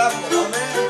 Amém.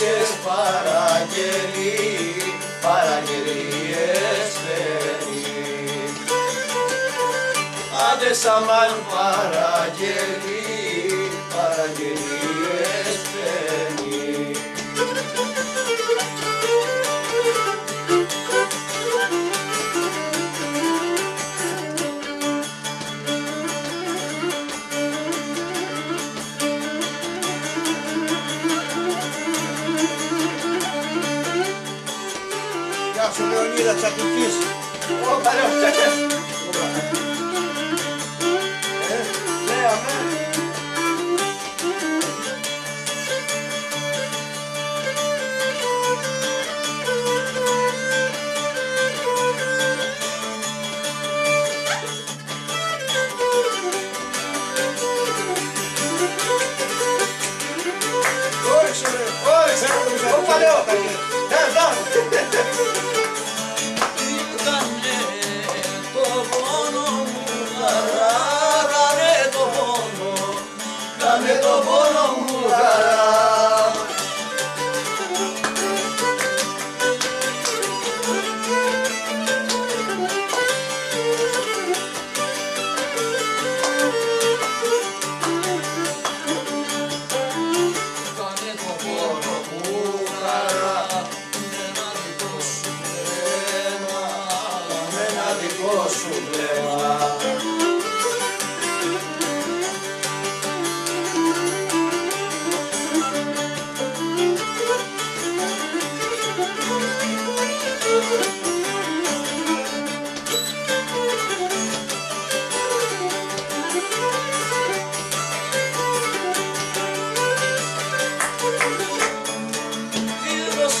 Παραγγελίες, παραγγελίες, παραγγελίες φέρει. Άντε σαμάν παραγγελίες, vida de sacrifício. Ô, valeu! É, Léo, né? Valeu! Não, não! 아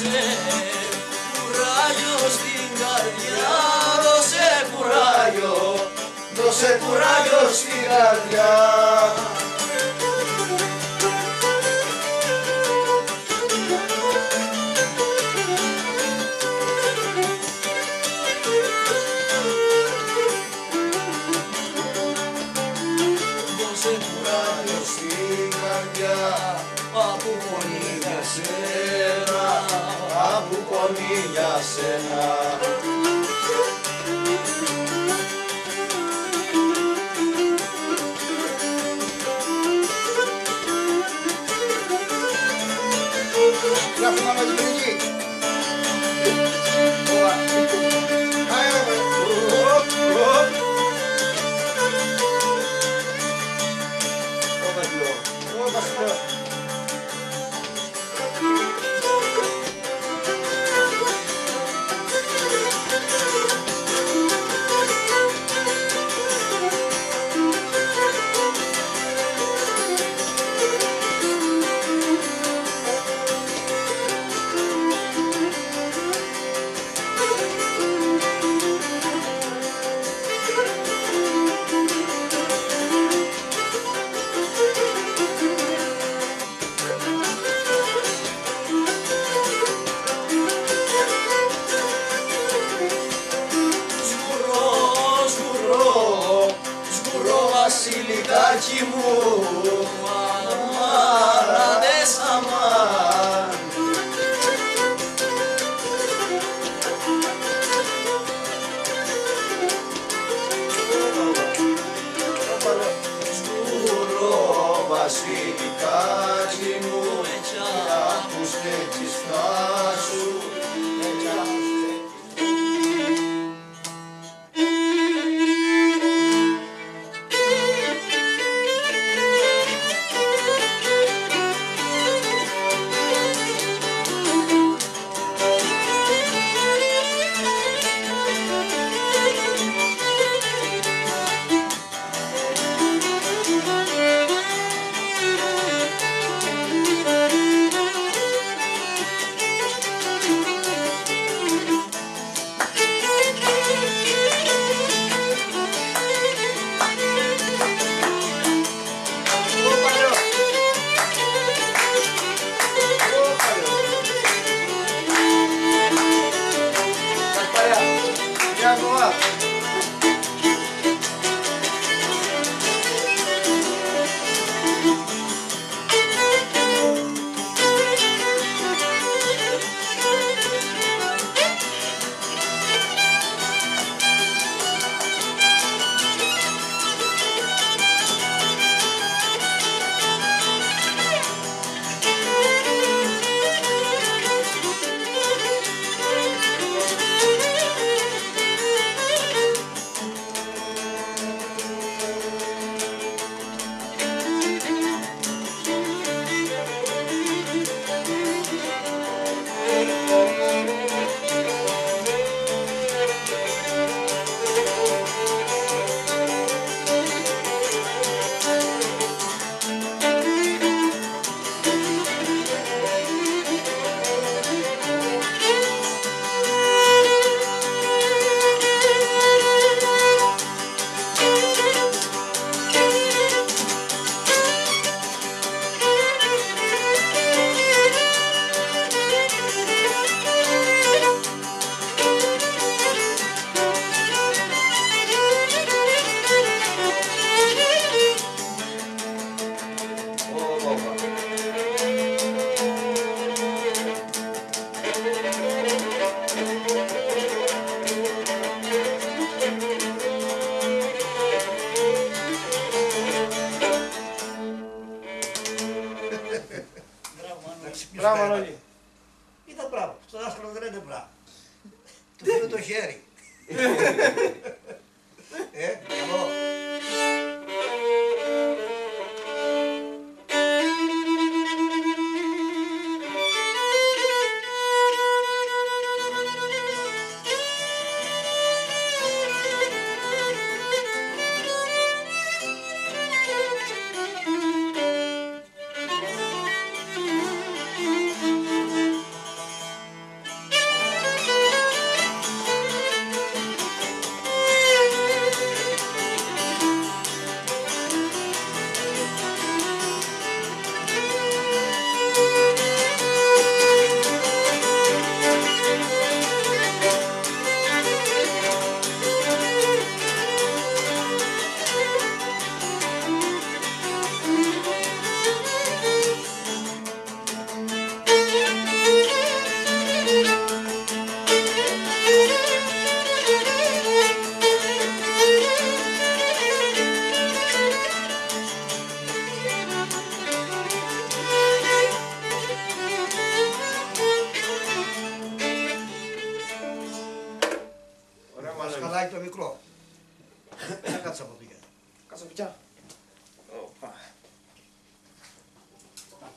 δώσε κουράγιο στην καρδιά, δώσε κουράγιο, δώσε κουράγιο στην καρδιά. será.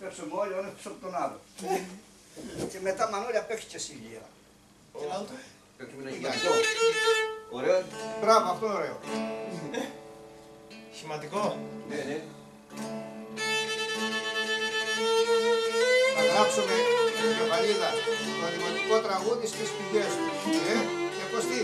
Παίξουμε όλοι ο ένας πίσω από τον άλλο. και μετά Μανώλη απέχει και εσύ λίγα. Παίξουμε ένα σημαντικό. Ωραίο. Μπράβο, αυτό είναι ωραίο. Σχηματικό. Ναι, ναι. Θα γράψουμε την κεφαλίδα το δημοτικό τραγούδι στις πηγές του. Ε, και Κωστή.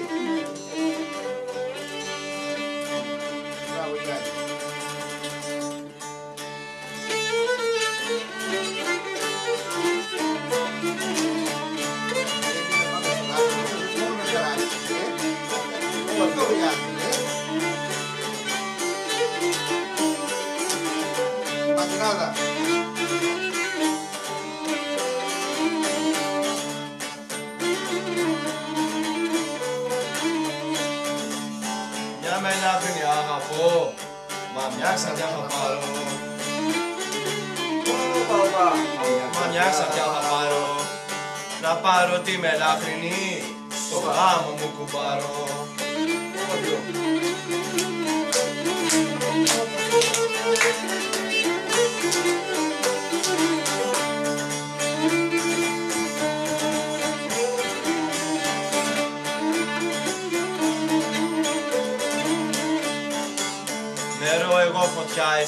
Πατινάδα. Μια μελάχρινη αγαπώ. Μα μια ξανθιά θα πάρω. Όπα, όπα. Μα μια ξανθιά θα πάρω. Να πάρω τη μελάχρινη. Στο γάμο μου κουμπάρω.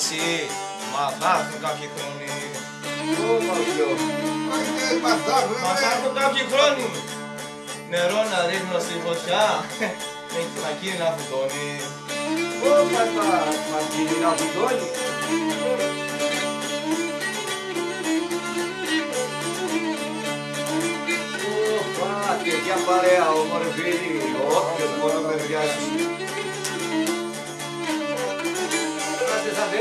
Εσύ. Μα θα έρθουν κάποιοι χρόνοι. Όπα, δύο. Όχι, παθάβουμε, Μα θα έρθουν κάποιοι χρόνοι. Νερό να ρίχνω στη φωτιά. Με μακίνη να φουντώνει. Όπα, όπα. Μα τι να φουντώνει. Όπα, τέτοια παρέα όμορφη. Όποιος μόνο με βιάσει. Άντε θα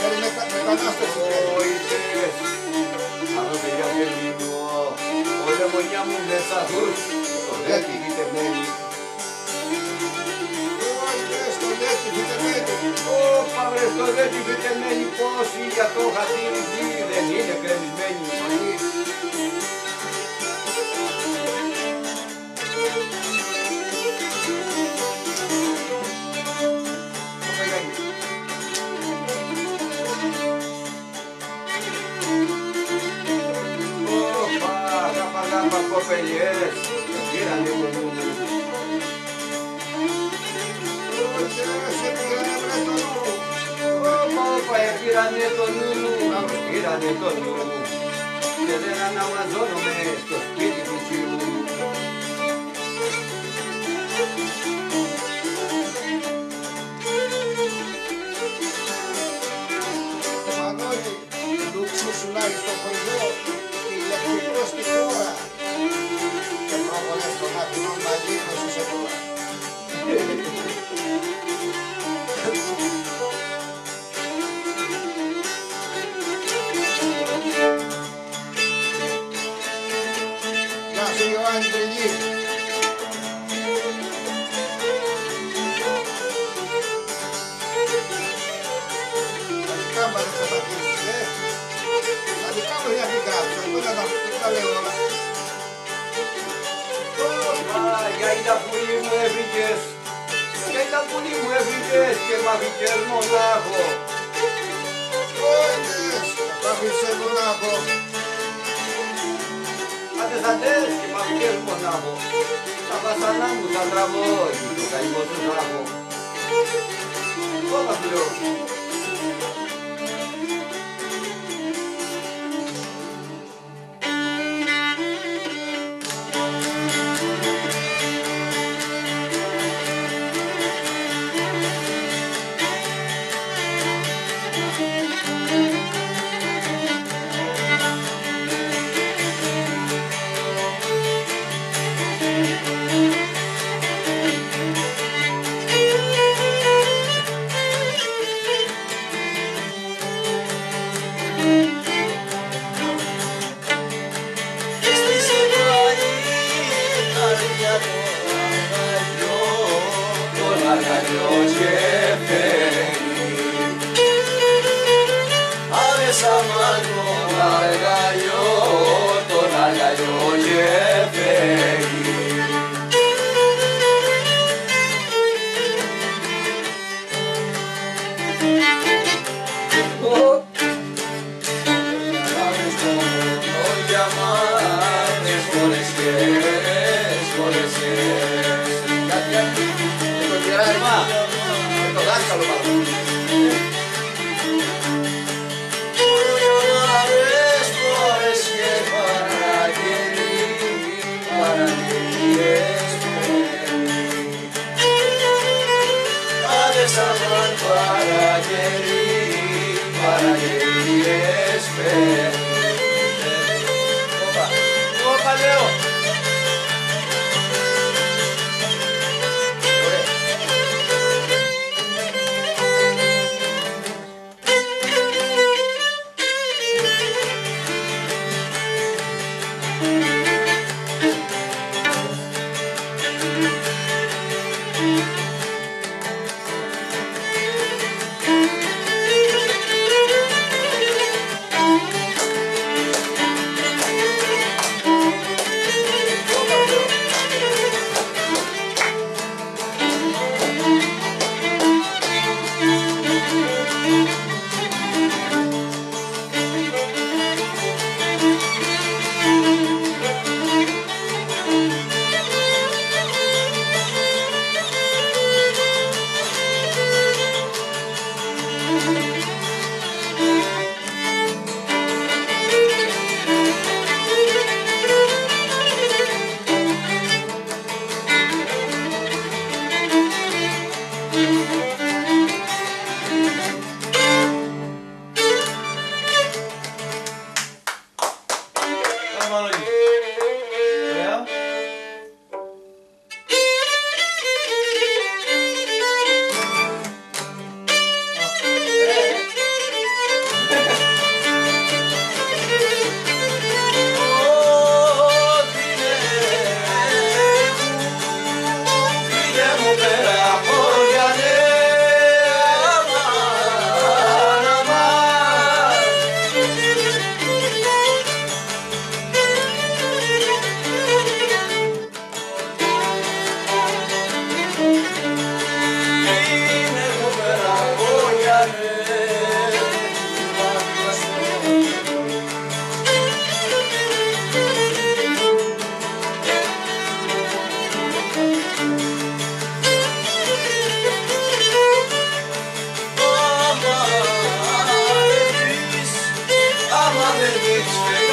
Θέλει μετα, μετανάστευση. θέλει. Ω, ήρθες. Άλλο παιδιά θέλει μου. Ο λεμονιά μου μέσα τους. Το λέτη γητεμένη. Όχι, ρε, στο λέτσι, φυτεμένη. Ω, παύρε στο λέτη γητεμένη. Πόσοι για το χατήρι γη δεν είναι κρεμισμένοι. companheiros Gira meu mundo Pirane Tonunu, vamos Pirane Tonunu Pedreira na Amazônia, mestre, que dividiu Uma noite do curso lá em São Paulo Άμεσα μάλλον Όπα, Hallelujah.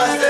Namaste.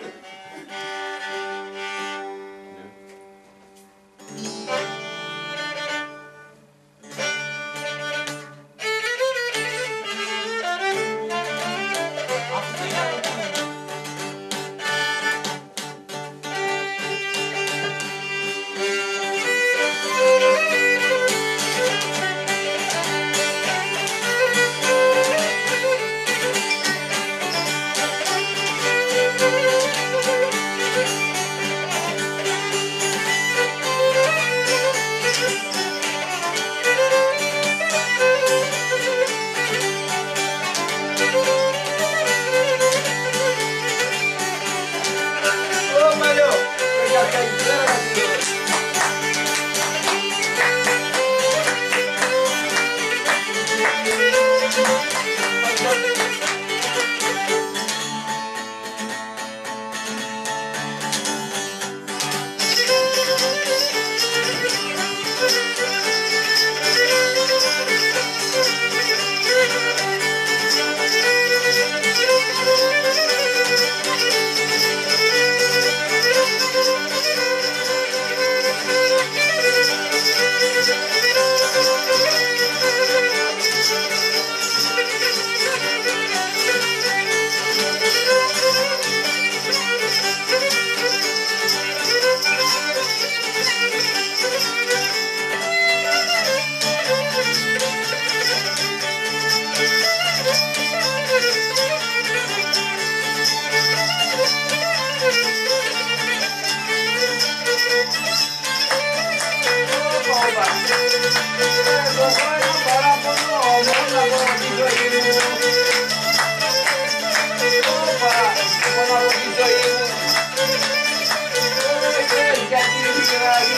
Thank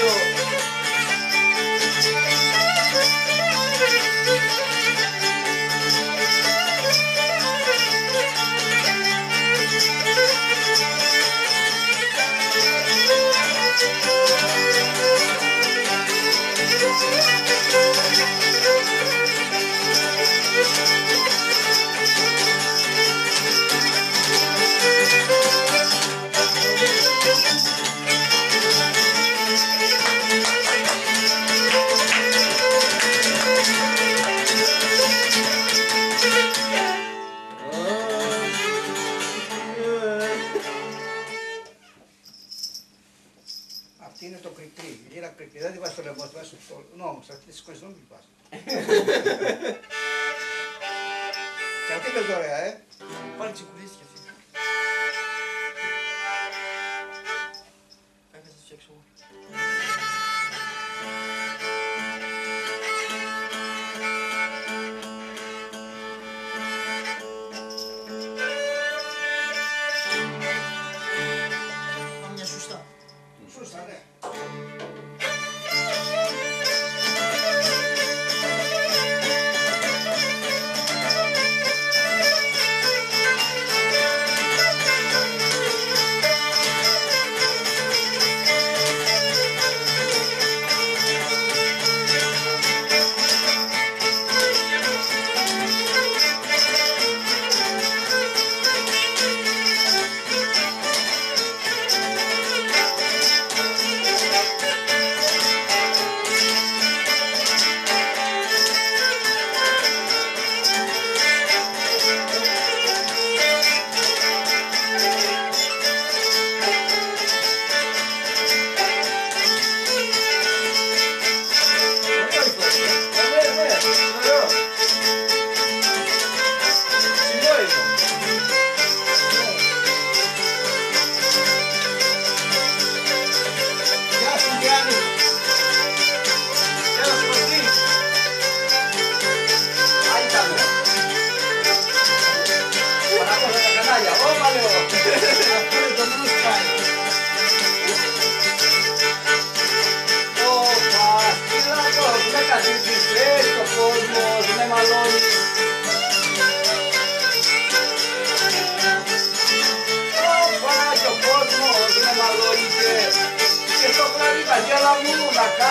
you.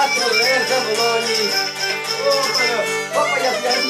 Natureza, Boloni. Opa, opa, e a viagem